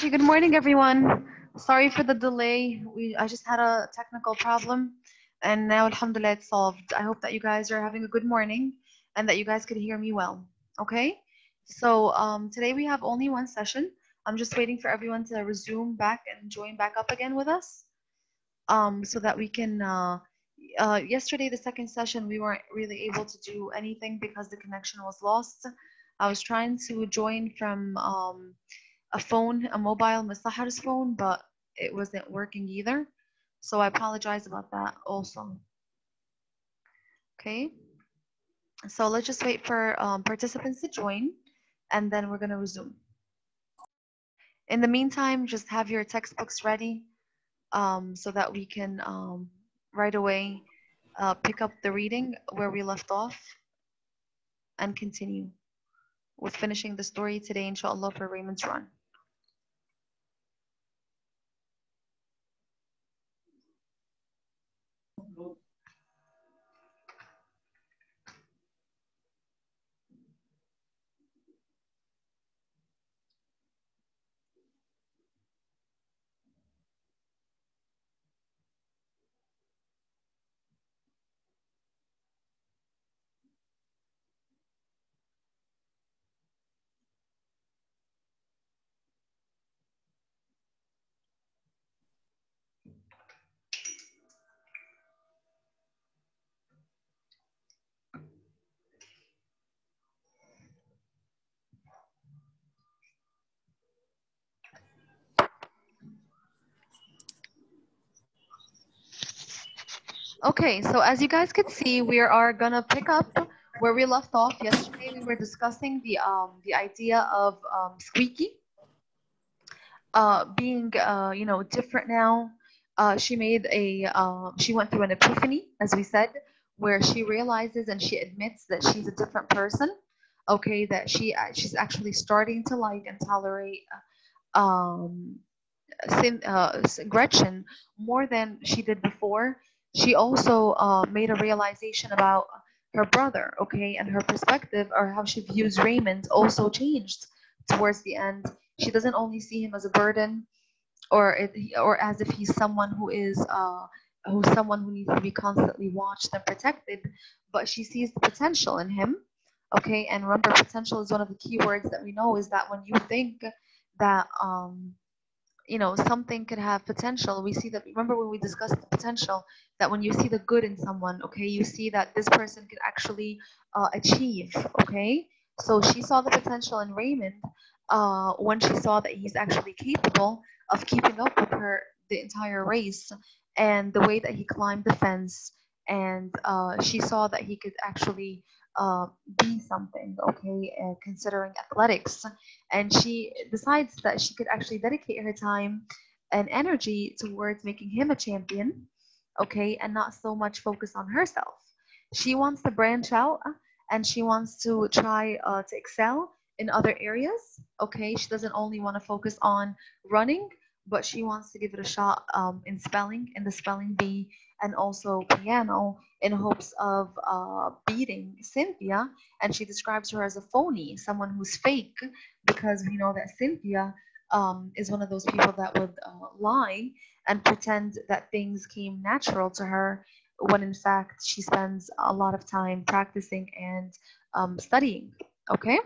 Good morning, everyone. Sorry for the delay. We I just had a technical problem, and now alhamdulillah it's solved. I hope that you guys are having a good morning and that you guys could hear me well. Okay, so um, today we have only one session. I'm just waiting for everyone to resume back and join back up again with us, um, so that we can. Uh, uh, yesterday, the second session, we weren't really able to do anything because the connection was lost. I was trying to join from. Um, a phone, a mobile Masahar's phone, but it wasn't working either. So I apologize about that also. Okay. So let's just wait for um, participants to join and then we're going to resume. In the meantime, just have your textbooks ready um, so that we can um, right away uh, pick up the reading where we left off and continue with finishing the story today, inshallah, for Raymond's run. Okay, so as you guys can see, we are gonna pick up where we left off yesterday. We were discussing the um the idea of um, Squeaky uh, being uh, you know different now. Uh, she made a uh, she went through an epiphany, as we said, where she realizes and she admits that she's a different person. Okay, that she uh, she's actually starting to like and tolerate um, uh, Gretchen more than she did before she also uh, made a realization about her brother, okay, and her perspective or how she views Raymond also changed towards the end. She doesn't only see him as a burden or it, or as if he's someone who is uh, who's someone who needs to be constantly watched and protected, but she sees the potential in him. Okay, and remember, potential is one of the key words that we know is that when you think that um, you know something could have potential. We see that remember when we discussed the potential that when you see the good in someone okay you see that this person could actually uh, achieve okay? So she saw the potential in raymond uh, when she saw that he's actually capable of keeping up with her the entire race and the way that he climbed the fence and uh, she saw that he could actually uh, be something, okay, uh, considering athletics. And she decides that she could actually dedicate her time and energy towards making him a champion, okay, and not so much focus on herself. She wants to branch out and she wants to try uh, to excel in other areas, okay. She doesn't only want to focus on running, but she wants to give it a shot um, in spelling, in the spelling bee, and also piano in hopes of uh, beating Cynthia. And she describes her as a phony, someone who's fake, because we know that Cynthia um, is one of those people that would uh, lie and pretend that things came natural to her when in fact she spends a lot of time practicing and um, studying. Okay?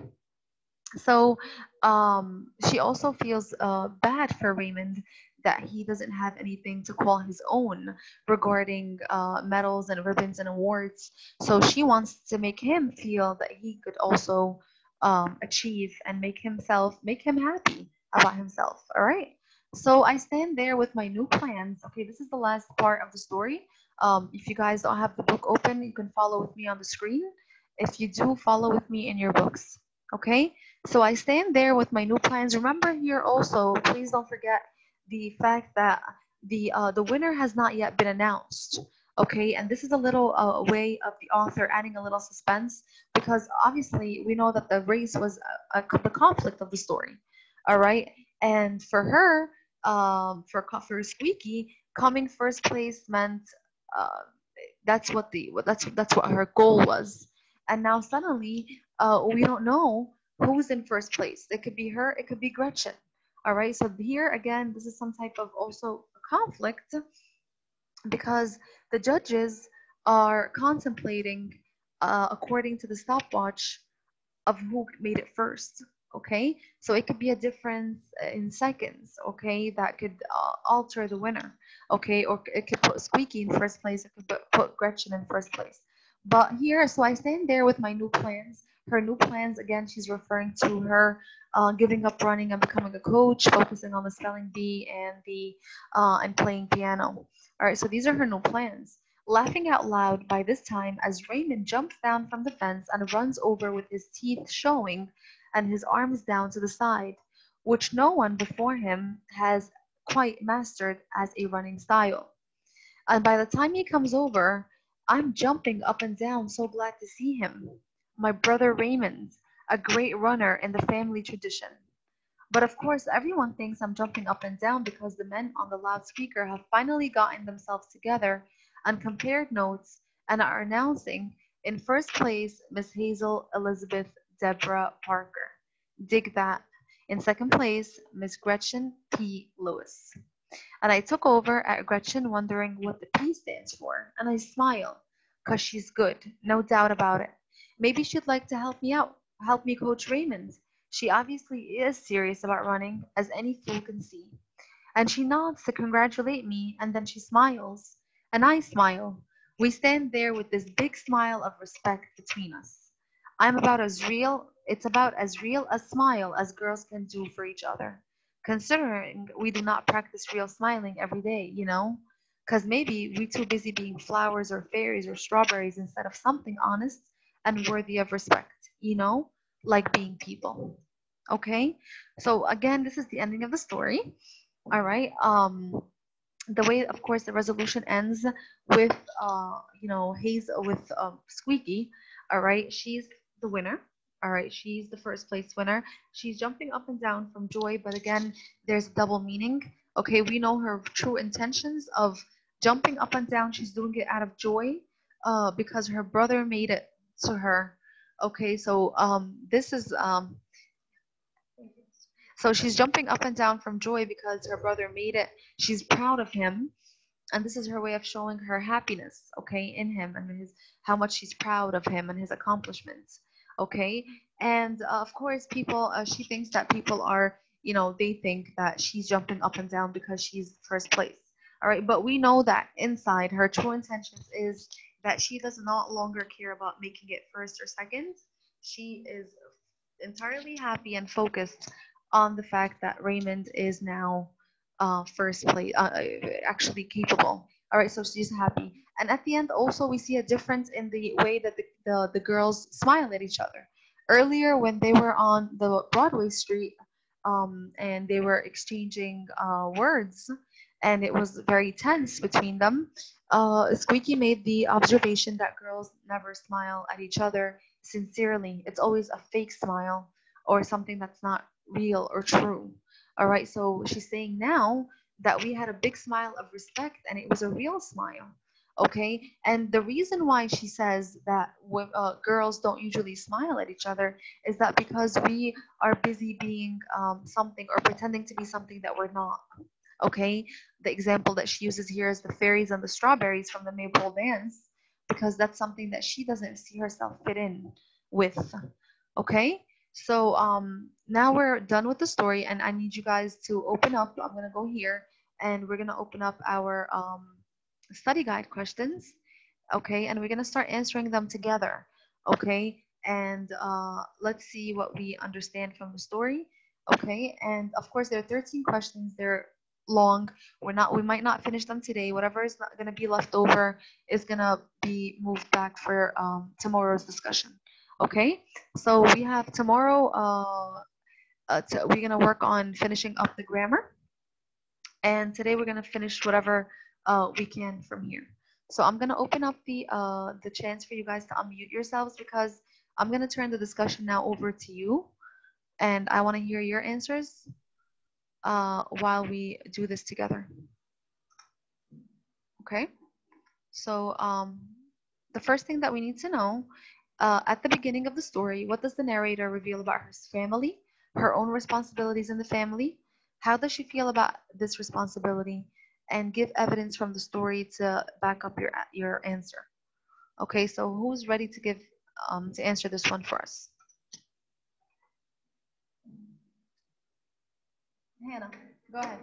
So um, she also feels uh, bad for Raymond that he doesn't have anything to call his own regarding uh, medals and ribbons and awards. So she wants to make him feel that he could also um, achieve and make himself, make him happy about himself. All right. So I stand there with my new plans. Okay, this is the last part of the story. Um, if you guys don't have the book open, you can follow with me on the screen. If you do, follow with me in your books. Okay, so I stand there with my new plans. Remember here also, please don't forget the fact that the uh, the winner has not yet been announced. Okay, and this is a little uh, way of the author adding a little suspense because obviously we know that the race was a, a, the conflict of the story. All right, and for her, um, for for Squeaky, coming first place meant uh, that's what the that's that's what her goal was. And now suddenly, uh, we don't know who's in first place. It could be her. It could be Gretchen All right, so here again, this is some type of also conflict because the judges are contemplating uh, according to the stopwatch of who made it first okay? So it could be a difference in seconds okay that could uh, alter the winner okay? Or it could put squeaky in first place it could put gretchen in first place. But here so i stand there with my new plans her new plans again she's referring to her uh, giving up running and becoming a coach focusing on the spelling bee and the uh, and playing piano all right so these are her new plans laughing out loud by this time as raymond jumps down from the fence and runs over with his teeth showing and his arms down to the side, which no one before him has quite mastered as a running style. And by the time he comes over, I'm jumping up and down, so glad to see him. My brother Raymond, a great runner in the family tradition. But of course, everyone thinks I'm jumping up and down because the men on the loudspeaker have finally gotten themselves together and compared notes and are announcing in first place Miss Hazel Elizabeth Deborah Parker. Dig that. In second place, Miss Gretchen P. Lewis. And I took over at Gretchen wondering what the P stands for, and I smile, because she's good, no doubt about it. Maybe she'd like to help me out, help me coach Raymond. She obviously is serious about running, as any fool can see. And she nods to congratulate me, and then she smiles, and I smile. We stand there with this big smile of respect between us. I'm about as real, it's about as real a smile as girls can do for each other. Considering we do not practice real smiling every day, you know? Because maybe we're too busy being flowers or fairies or strawberries instead of something honest and worthy of respect, you know? Like being people. Okay? So again, this is the ending of the story. All right. Um the way of course the resolution ends with uh you know haze with um, squeaky all right she's the winner. All right, she's the first place winner. She's jumping up and down from joy, but again, there's double meaning. Okay, we know her true intentions of jumping up and down. She's doing it out of joy uh, because her brother made it to her. Okay, so um, this is um, so she's jumping up and down from joy because her brother made it. She's proud of him. And this is her way of showing her happiness, okay, in him and his how much she's proud of him and his accomplishments okay and uh, of course people uh, she thinks that people are you know they think that she's jumping up and down because she's first place all right but we know that inside her true intentions is that she does not longer care about making it first or second. She is entirely happy and focused on the fact that raymond is now uh, first place uh, actually capable. All right so she's happy. And at the end, also, we see a difference in the way that the, the, the girls smile at each other. Earlier, when they were on the Broadway street um, and they were exchanging uh, words, and it was very tense between them, uh, Squeaky made the observation that girls never smile at each other sincerely. It's always a fake smile or something that's not real or true. All right, so she's saying now that we had a big smile of respect and it was a real smile okay and the reason why she says that uh, girls don't usually smile at each other is that because we are busy being um, something or pretending to be something that we're not okay the example that she uses here is the fairies and the strawberries from the maypole dance because that's something that she doesn't see herself fit in with okay so um now we're done with the story and i need you guys to open up i'm gonna go here and we're gonna open up our um study guide questions, okay? And we're gonna start answering them together, okay? And uh, let's see what we understand from the story, okay? And of course, there are 13 questions. They're long. We're not. We might not finish them today. Whatever is not gonna be left over is gonna be moved back for um, tomorrow's discussion. Okay. So we have tomorrow. Uh, uh, we're gonna work on finishing up the grammar, and today we're gonna finish whatever uh, we can from here. So I'm gonna open up the uh, the chance for you guys to unmute yourselves because I'm gonna turn the discussion now over to you, and I want to hear your answers uh, while we do this together. Okay. So um, the first thing that we need to know uh, at the beginning of the story, what does the narrator reveal about her family, her own responsibilities in the family, How does she feel about this responsibility? And give evidence from the story to back up your your answer. Okay, so who's ready to give um, to answer this one for us? Hannah, go ahead.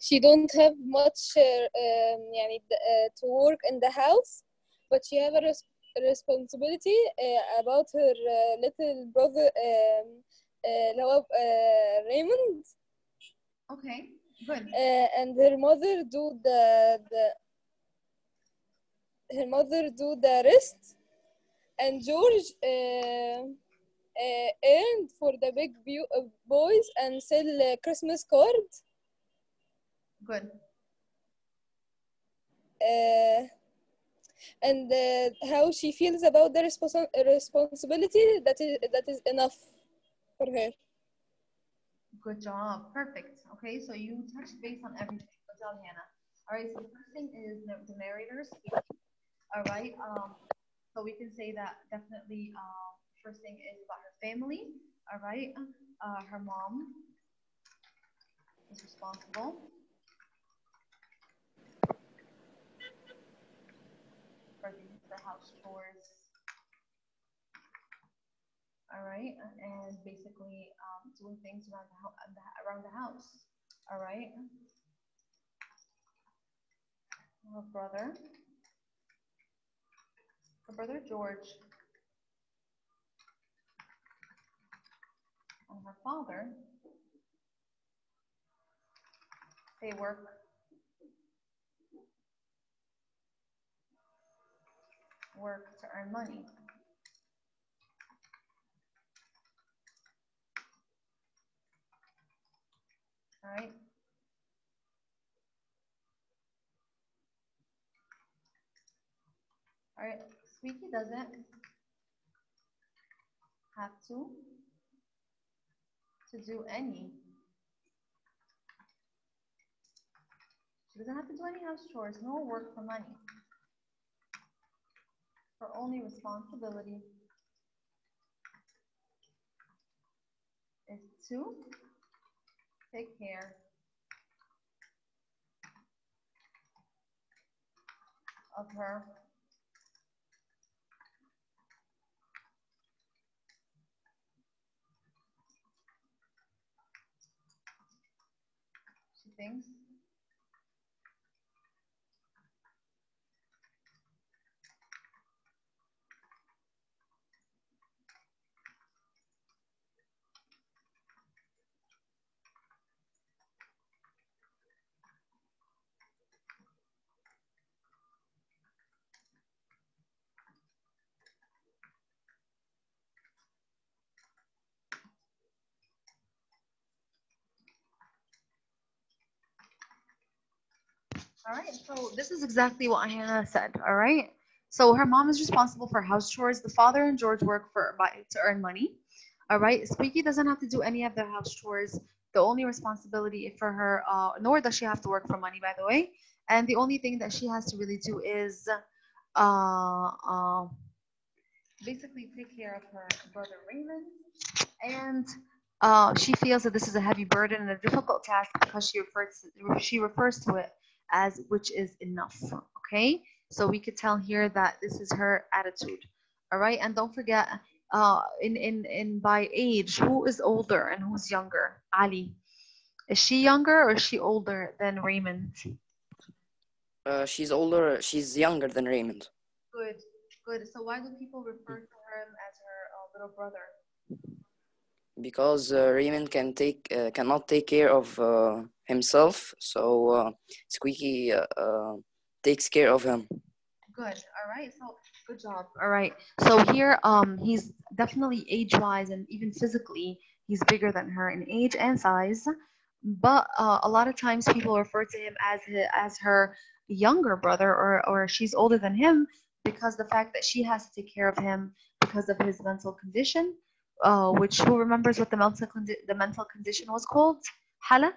she don't have much uh, um, يعني, uh, to work in the house but she have a res responsibility uh, about her uh, little brother um, uh, اللي هو uh, Raymond Okay, good. uh, and her mother do the, the her mother do the rest and George uh, earned for the big uh, boys and sell uh, Christmas cards Good. uh, and uh, how she feels about the respons- responsibility that is that is enough for her. Good job. Perfect. Okay, so you touched base on everything. Good job, Hannah. All right, so the first thing is the, the narrator speaking. All right, um, so we can say that definitely uh, first thing is about her family. All right, uh, her mom is responsible. For the, house chores. All right, and basically um, doing things around the around the house. All right. Her brother, her brother George, her father. They work. Work to earn money. All right. All right, Squeaky doesn't have to to do any. She doesn't have to do any house chores, nor work for money. Her only responsibility is to take care of her she thinks All right, so this is exactly what Hannah said. All right, so her mom is responsible for house chores. The father and George work for by, to earn money. All right, Squeaky doesn't have to do any of the house chores. The only responsibility for her, uh, nor does she have to work for money, by the way. And the only thing that she has to really do is, uh, uh, basically take care of her brother Raymond. And uh, she feels that this is a heavy burden and a difficult task because she refers to, she refers to it as which is enough. Okay, so we could tell here that this is her attitude. All right, and don't forget, uh, in in in by age, who is older and who's younger? Ali, is she younger or is she older than Raymond? Uh, she's older. She's younger than Raymond Good, good. So why do people refer to him as her uh, little brother? because uh, Raymond can take uh, cannot take care of uh, himself. So uh, Squeaky uh, uh, takes care of him. Good. All right. So good job. All right. So here, um, he's definitely age-wise and even physically, he's bigger than her in age and size. But uh, a lot of times people refer to him as hi- as her younger brother, or or she's older than him because the fact that she has to take care of him because of his mental condition. Uh, which who remembers what the mental condi- the mental condition was called? Hala.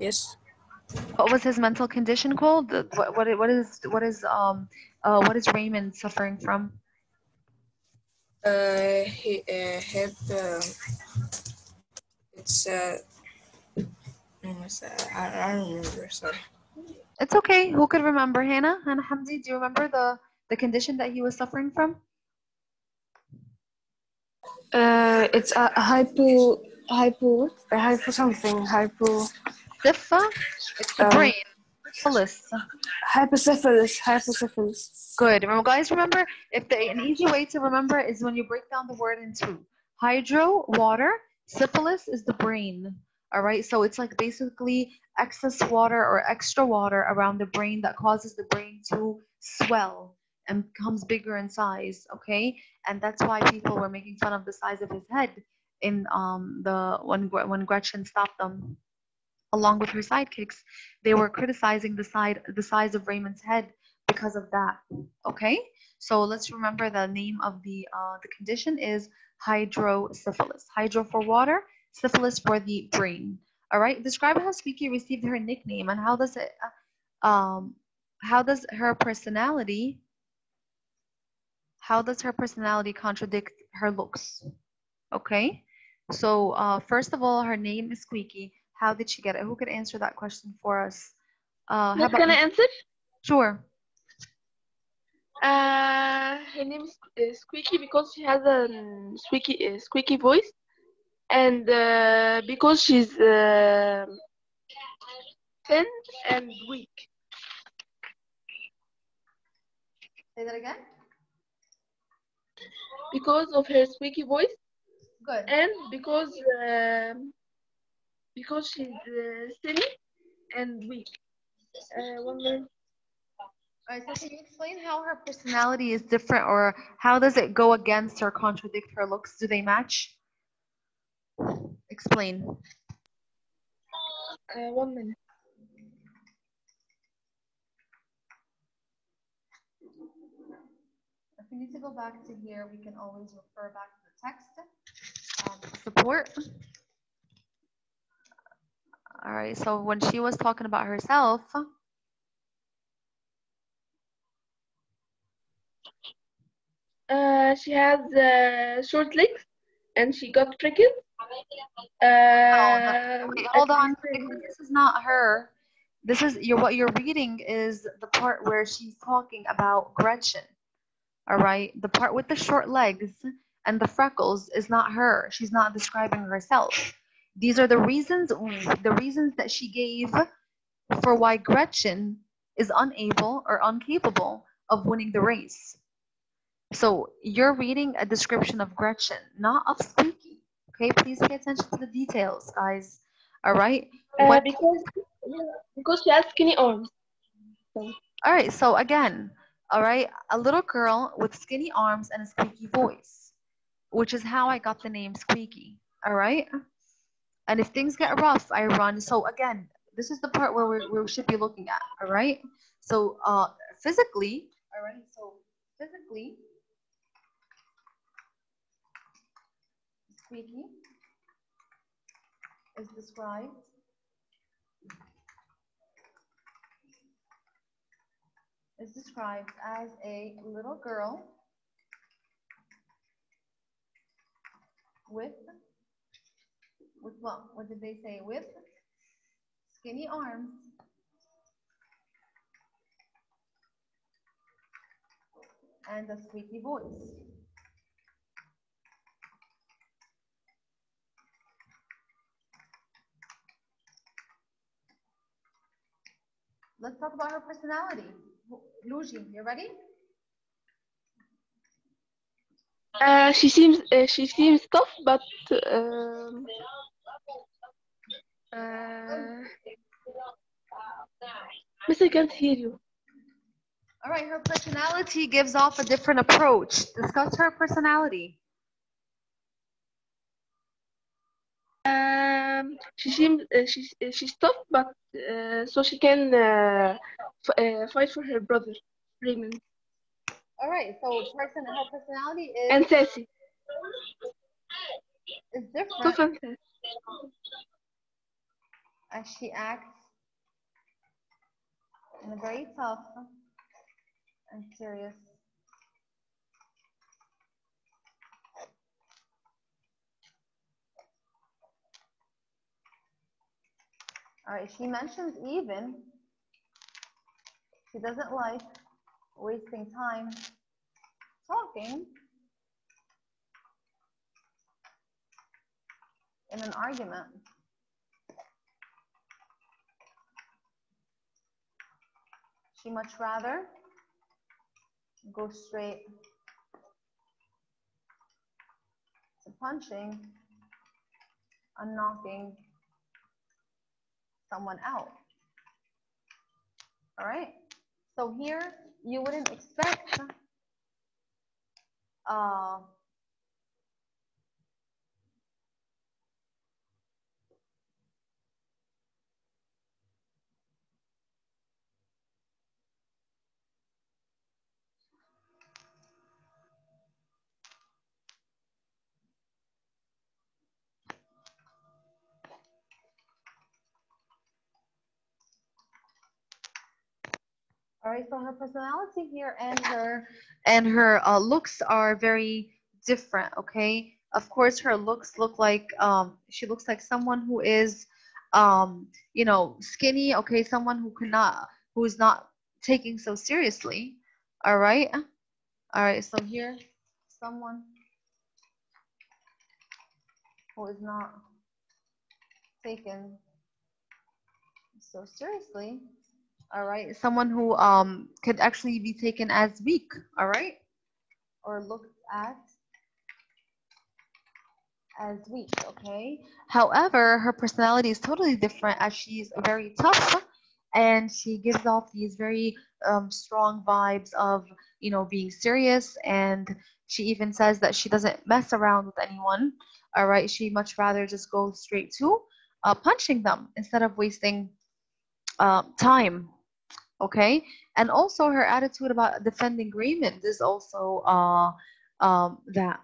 Yes. What was his mental condition called? The- What what what is what is um uh what is Raymond suffering from? Uh, he uh, had uh, it's uh. I, I don't remember. Sorry. It's okay. Who could remember Hannah? Hannah Hamdi, do you remember the the condition that he was suffering from? Uh, it's a hypo, hypo, a hypo something, hypo, Sypha? It's the Um, brain. Syphilis. hypocephalus, hypocephalus. Good. Remember, guys, remember if the an easy way to remember is when you break down the word into hydro, water, cephalus is the brain. All right. So it's like basically excess water or extra water around the brain that causes the brain to swell and becomes bigger in size. Okay. And that's why people were making fun of the size of his head in um the when when Gretchen stopped them along with her sidekicks they were criticizing the side the size of Raymond's head because of that. Okay, so let's remember the name of the uh, the condition is hydrocephalus. Hydro for water, cephalus for the brain. All right. Describe how Squeaky received her nickname and how does it uh, um how does her personality how does her personality contradict her looks? Okay. So uh, first of all, her name is Squeaky. How did she get it? Who could answer that question for us? Uh, how What about can I you? answer? Sure. Uh, her name is uh, Squeaky because she has a um, squeaky uh, squeaky voice, and uh, because she's uh, thin and weak. Say that again. Because of her squeaky voice, Good. and because um because she's uh, thin and weak. Uh, one minute. All right. So can you explain how her personality is different, or how does it go against or contradict her looks? Do they match? Explain. Uh, one minute. If we need to go back to here, we can always refer back to the text. Support. All right. So when she was talking about herself, Uh, she has uh, short legs, and she got prickles. Oh, Um, Wait, hold on. This is not her. This is your what you're reading is the part where she's talking about Gretchen. All right. The part with the short legs and the freckles is not her. She's not describing herself. These are the reasons the reasons that she gave for why Gretchen is unable or incapable of winning the race. So you're reading a description of Gretchen, not of Squeaky. Okay, please pay attention to the details, guys. All right. uh, What- because because she has skinny arms. All right, so again, all right, a little girl with skinny arms and a squeaky voice, which is how I got the name Squeaky. All right. And if things get rough, I run. So again, this is the part where we, should be looking at. All right. So uh, physically, all right. So physically, Squeaky is described is described as a little girl with with what? What did they say? With skinny arms and a squeaky voice. Let's talk about her personality. Luigi, you ready? Uh, she seems uh, she seems tough, but um, uh, Miss, I can't hear you. All right, her personality gives off a different approach. Discuss her personality. Um, she seems uh, she's uh, she's tough, but uh, so she can uh, f- uh, fight for her brother Raymond all right, so person, her personality is. And Ceci. It's different. And she acts in a very tough and serious All right, she mentions even. She doesn't like wasting time talking in an argument. She much rather go straight to punching and knocking someone out. All right. So here you wouldn't expect uh, All right, so her personality here and her and her uh, looks are very different. Okay, of course, her looks look like um, she looks like someone who is, um, you know, skinny. Okay, someone who cannot, who is not taking so seriously. All right, all right. So here, someone who is not taken so seriously all right someone who um could actually be taken as weak all right? Or looked at as weak okay? However her personality is totally different as she's very tough and she gives off these very um, strong vibes of you know being serious and she even says that she doesn't mess around with anyone all right? She much rather just go straight to uh, punching them instead of wasting uh, time okay? And also her attitude about defending Raymond is also uh, um, that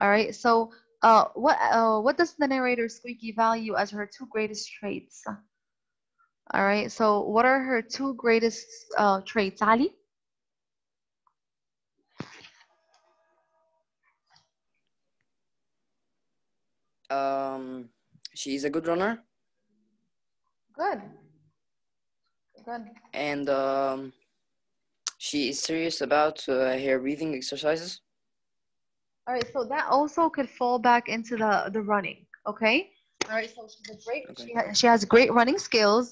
all right? So uh, what uh, what does the narrator Squeaky value as her two greatest traits? All right so what are her two greatest uh, traits Ali? Um, she's a good runner, good good and um, she is serious about uh, her breathing exercises. all right so that also could fall back into the the running okay? All right so she's a great Okay. she, ha- she has great running skills.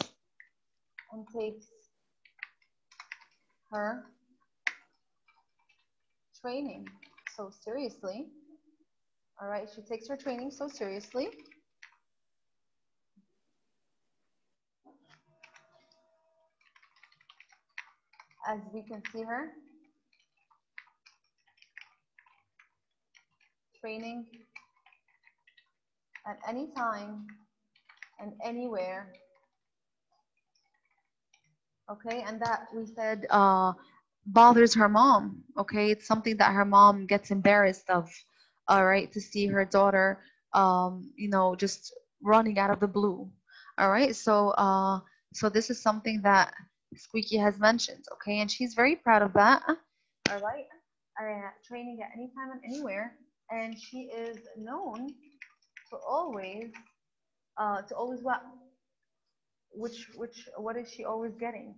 And takes her training so seriously. All right she takes her training so seriously as we can see her training at any time and anywhere. Okay, and that we said uh, bothers her mom. Okay, it's something that her mom gets embarrassed of. All right, to see her daughter, um, you know, just running out of the blue. All right, so uh, so this is something that Squeaky has mentioned. Okay, and she's very proud of that. All right, uh, training at any time and anywhere, and she is known to always uh to always what which which what is she always getting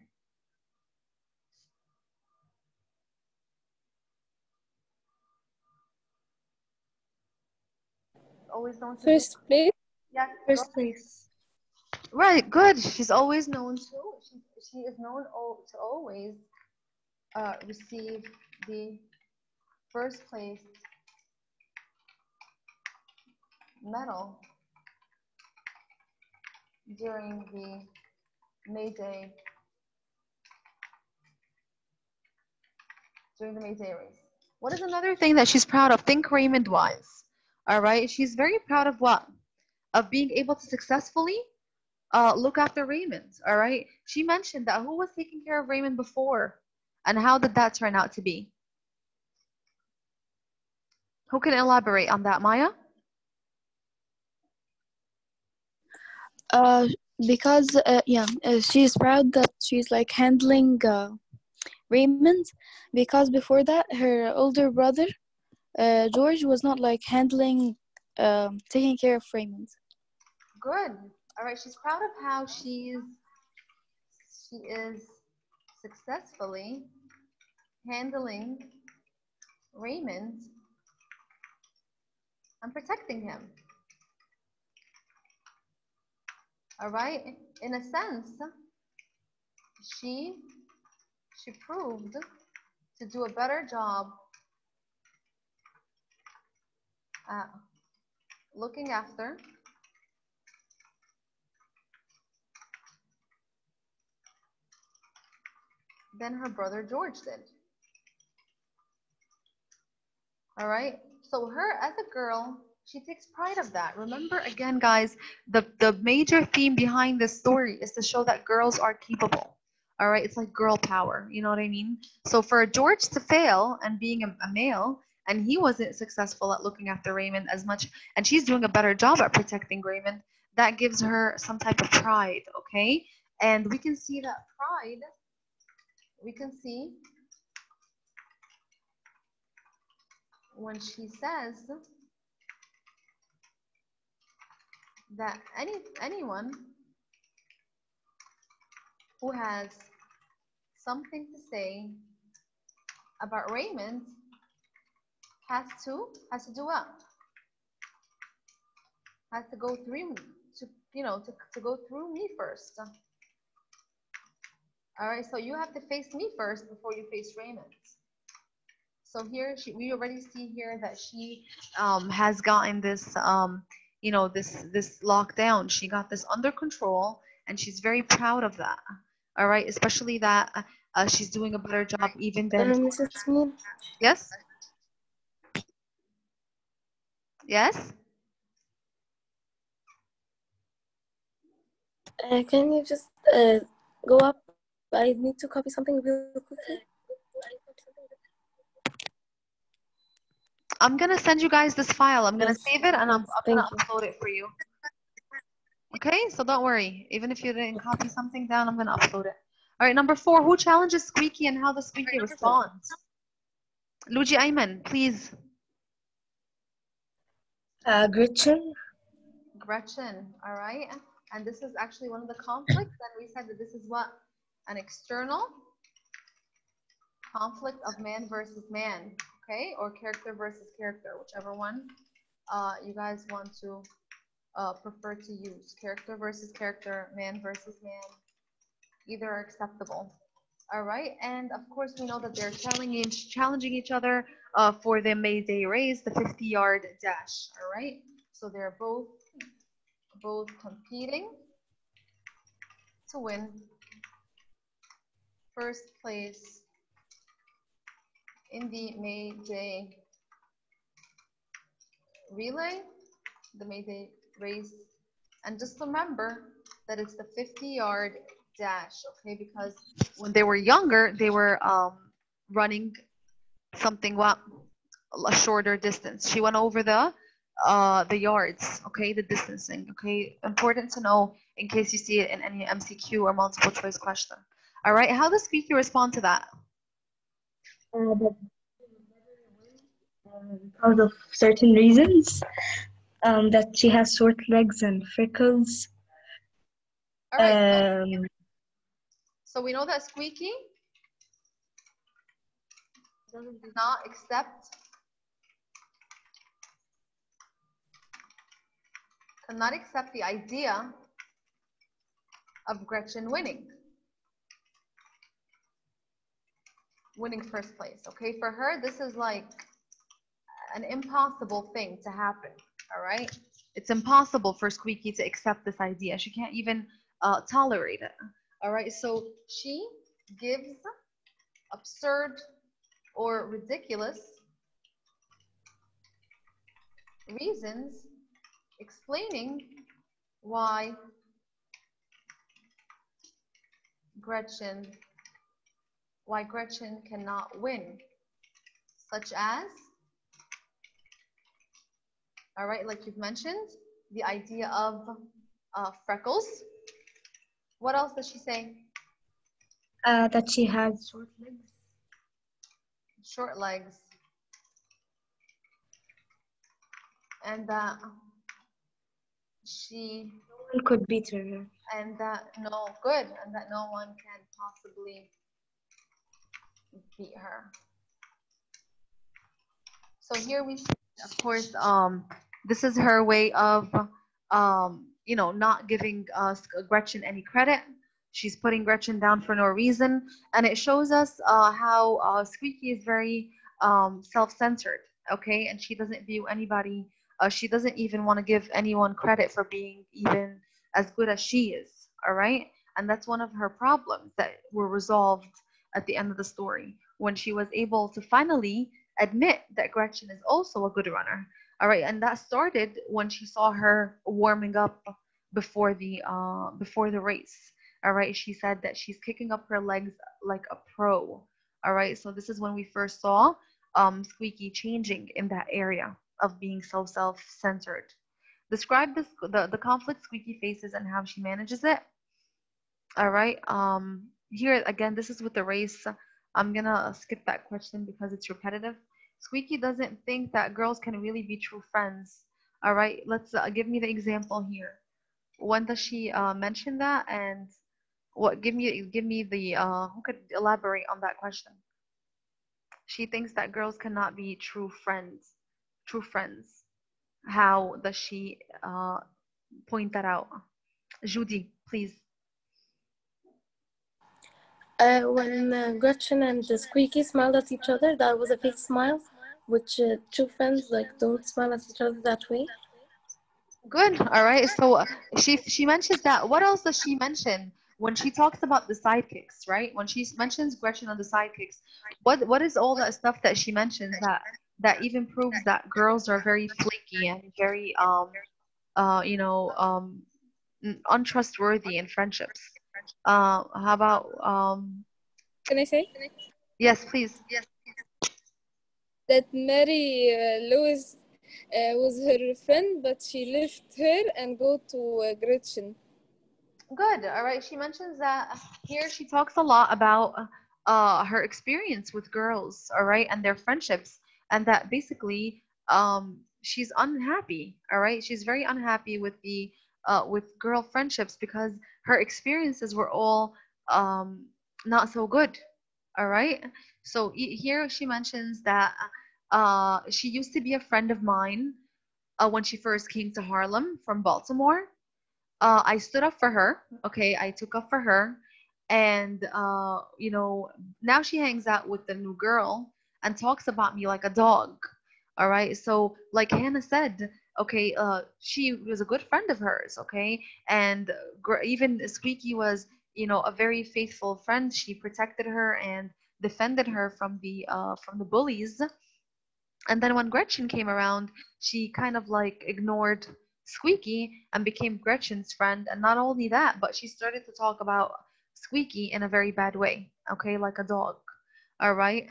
always known to First place. yeah First place. right good she's always known to she, she is known to always uh receive the first place medal during the May Day during the May Day race. What is another thing that she's proud of? Think Raymond wise. All right. She's very proud of what? Of being able to successfully uh, look after Raymond. All right. She mentioned that who was taking care of Raymond before, and how did that turn out to be? Who can elaborate on that, Maya? Uh, because uh, yeah, uh, she's proud that she's like handling uh, Raymond. Because before that, her older brother, uh, George, was not like handling, um, taking care of Raymond. Good. All right, she's proud of how she's she is successfully handling Raymond and protecting him. All right, in a sense, she she proved to do a better job at looking after than her brother George did. All right. So her as a girl, she takes pride of that. Remember again, guys, the, the major theme behind this story is to show that girls are capable. All right. It's like girl power. You know what I mean? So for George to fail and being a, a male, and he wasn't successful at looking after Raymond as much, and she's doing a better job at protecting Raymond, that gives her some type of pride. Okay. And we can see that pride we can see when she says that any anyone who has something to say about Raymond has to has to do what? Has to go through to you know to, to go through me first. All right, so you have to face me first before you face Raymond. So here she, we already see here that she um, has gotten this, um, you know, this this lockdown. She got this under control, and she's very proud of that. All right, especially that uh, she's doing a better job even than. Mrs. Smith, Yes. Yes. uh, can you just uh, go up? I need to copy something real quickly. I'm gonna send you guys this file. I'm gonna Yes, save it and I'm, I'm gonna you. upload it for you. Okay, so don't worry. Even if you didn't copy something down, I'm gonna upload it. All right, number four. Who challenges Squeaky and how the Squeaky responds? Luigi Ayman, please. Uh, Gretchen, Gretchen. All right, and this is actually one of the conflicts, and we said that this is what an external conflict of man versus man. Okay, or character versus character, whichever one uh, you guys want to uh, prefer to use. Character versus character, man versus man. Either are acceptable. All right, and of course we know that they're challenging each, challenging each other uh, for the Mayday race, the 50-yard dash. All right, so they're both both competing to win first place in the Mayday relay, the Mayday race. And just remember that it's the 50 yard dash, okay? Because when they were younger, they were um, running something what a shorter distance. She went over the uh, the yards, okay, the distancing, okay. Important to know in case you see it in any MCQ or multiple choice question. All right, how does Squeaky respond to that? uh, that because of certain reasons, um, that she has short legs and freckles. All right, so- Um, So we know that Squeaky does not accept, cannot accept the idea of Gretchen winning. Winning first place, okay? For her, this is like an impossible thing to happen, all right? It's impossible for Squeaky to accept this idea. She can't even uh, tolerate it. All right, so she gives absurd or ridiculous reasons explaining why Gretchen why Gretchen cannot win, such as all right, like you've mentioned, the idea of uh, freckles. What else does she say? uh, that she has short legs. short legs and that she one could beat her. and that no good and that no one can possibly beat her. So here we see of course um this is her way of um you know not giving uh, gretchen any credit. She's putting gretchen down for no reason. And it shows us uh, how uh, squeaky is very um, self-centered okay? And she doesn't view anybody uh, she doesn't even want to give anyone credit for being even as good as she is all right? And that's one of her problems that were resolved at the end of the story when she was able to finally admit that gretchen is also a good runner. All right and that started when she saw her warming up before the uh before the race. All right she said that she's kicking up her legs like a pro. All right so this is when we first saw um squeaky changing in that area of being so self-centered. Describe this the, the conflict squeaky faces and how she manages it. All right um here again this is with the race. I'm gonna skip that question because it's repetitive. Squeaky doesn't think that girls can really be true friends. All right let's uh, give me the example here. When does she uh, mention that? And what give me give me the uh who could elaborate on that question? She thinks that girls cannot be true friends true friends. How does she uh point that out? Judy please Uh, when uh, Gretchen and uh, Squeaky smiled at each other, that was a fake smile, which uh, true friends like don't smile at each other that way. Good. All right. So uh, she she mentions that. What else does she mention when she talks about the sidekicks? Right. When she mentions Gretchen on the sidekicks, what what is all that stuff that she mentions that that even proves that girls are very flaky and very um uh you know um untrustworthy in friendships. Uh, how about um Can I say yes, please. Yes. that Mary uh, Lewis uh, was her friend, but she left her and go to uh, Gretchen. Good. All right. She mentions that here she talks a lot about uh, her experience with girls, all right, and their friendships, and that basically um, she's unhappy, all right. She's very unhappy with the uh, with girl friendships because her experiences were all um, not so good, all right. So here she mentions that uh, she used to be a friend of mine uh, when she first came to Harlem from Baltimore uh, I stood up for her. Okay, I took up for her, and uh, you know now she hangs out with the new girl and talks about me like a dog. All right, so like Hannah said, okay, uh, she was a good friend of hers. Okay, and gr- even Squeaky was you know a very faithful friend. She protected her and defended her from the uh, from the bullies. And then when Gretchen came around, she kind of like ignored Squeaky and became Gretchen's friend. And not only that, but she started to talk about Squeaky in a very bad way, okay, like a dog. All right.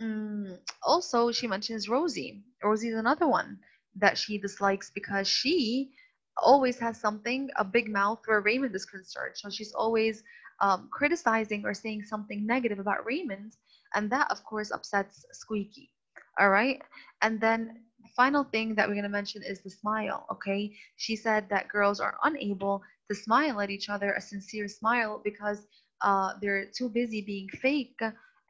Mm, also, she mentions Rosie. Rosie is another one that she dislikes because she always has something, a big mouth where Raymond is concerned. So she's always um, criticizing or saying something negative about Raymond. And that, of course, upsets Squeaky. All right. And then the final thing that we're going to mention is the smile. Okay. She said that girls are unable to smile at each other, a sincere smile, because uh, they're too busy being fake.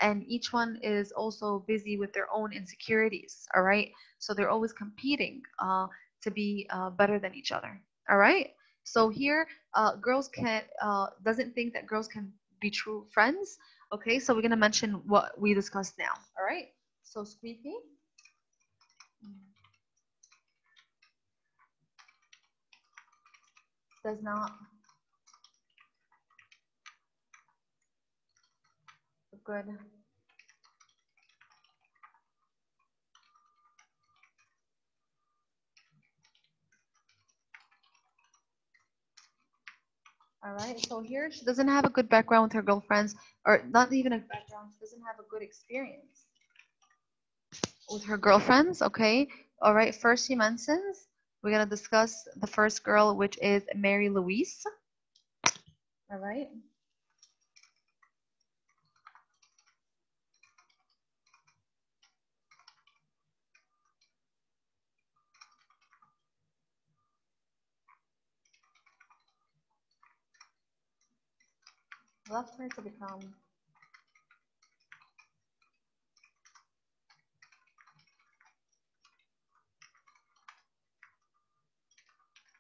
And each one is also busy with their own insecurities. All right. So they're always competing uh, to be uh, better than each other. All right. So here, uh, girls can uh, doesn't think that girls can be true friends. Okay. So we're going to mention what we discussed now. All right. So squeaky. Does not good. All right, so here she doesn't have a good background with her girlfriends, or not even a background, she doesn't have a good experience with her girlfriends, okay? All right, first she mentions, we're gonna discuss the first girl, which is Mary Louise. All right. Left her to become.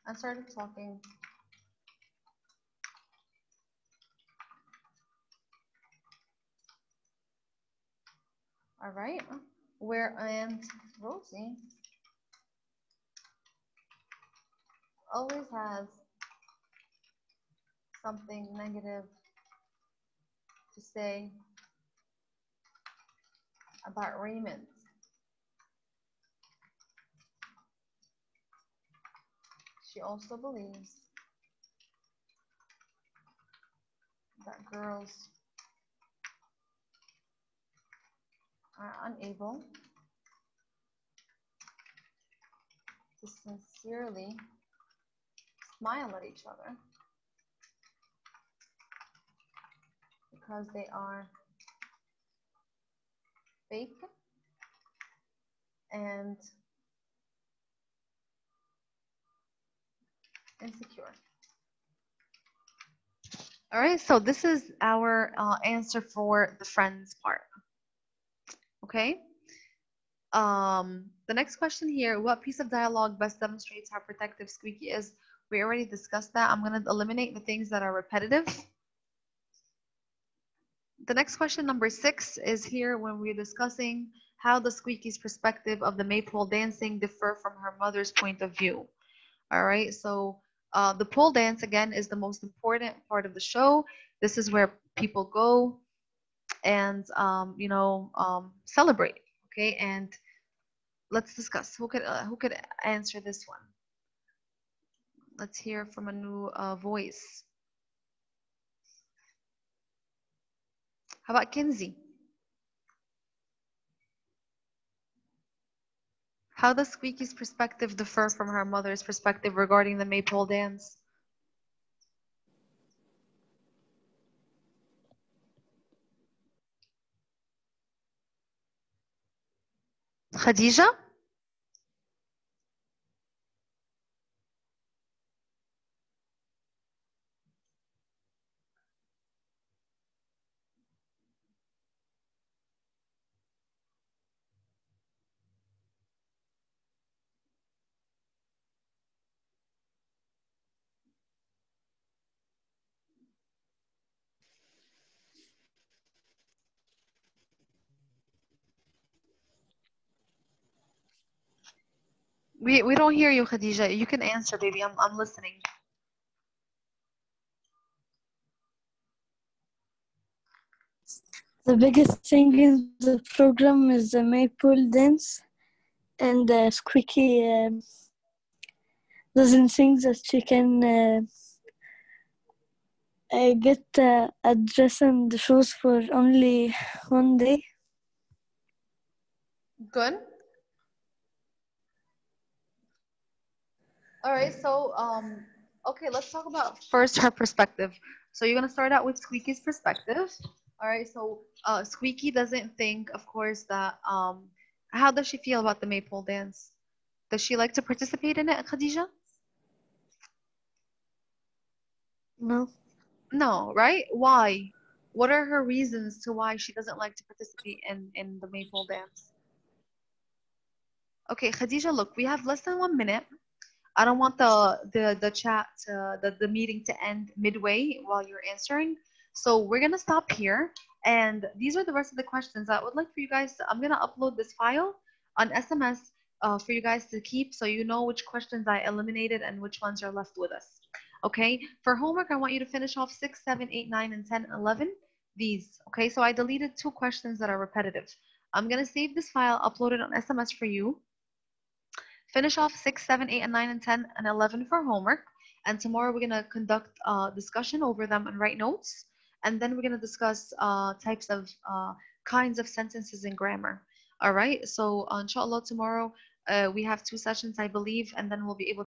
I started talking. All right. Where Aunt Rosie. Always has something negative to say about Raymond. She also believes that girls are unable to sincerely smile at each other because they are fake and insecure. All right, so this is our uh, answer for the friends part. Okay. Um, the next question here, what piece of dialogue best demonstrates how protective Squeaky is? We already discussed that. I'm going to eliminate the things that are repetitive. The next question, number six, is here when we're discussing how does Squeaky's perspective of the maypole dancing differ from her mother's point of view. All right, so uh, the pole dance, again, is the most important part of the show. This is where people go and, um, you know, um, celebrate, okay? And let's discuss. Who could, uh, who could answer this one? Let's hear from a new uh, voice. How about Kinsey? How does Squeaky's perspective differ from her mother's perspective regarding the maypole dance? Khadija? We we don't hear you, Khadija. You can answer, baby. I'm I'm listening. The biggest thing in the program is the maypole dance, and uh, Squeaky uh, doesn't think that she can uh, uh, get uh, a dress and the shoes for only one day. Good. All right, so um, okay, let's talk about first her perspective. So you're gonna start out with Squeaky's perspective. All right, so uh, Squeaky doesn't think, of course, that um, how does she feel about the maypole dance? Does she like to participate in it, Khadija? No. No, right? Why? What are her reasons to why she doesn't like to participate in in the maypole dance? Okay, Khadija, look, we have less than one minute. I don't want the the the chat uh, the the meeting to end midway while you're answering. So we're gonna stop here, and these are the rest of the questions. I would like for you guys. To, I'm gonna upload this file on SMS uh, for you guys to keep, so you know which questions I eliminated and which ones are left with us. Okay. For homework, I want you to finish off six, seven, eight, nine, and 10, 11. These. Okay. So I deleted two questions that are repetitive. I'm gonna save this file, upload it on SMS for you finish off 6, 7, 8, and 9, and 10, and 11 for homework. And tomorrow we're going to conduct a discussion over them and write notes. And then we're going to discuss uh, types of uh, kinds of sentences in grammar. All right. So uh, inshallah, tomorrow uh, we have two sessions, I believe, and then we'll be able